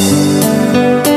Música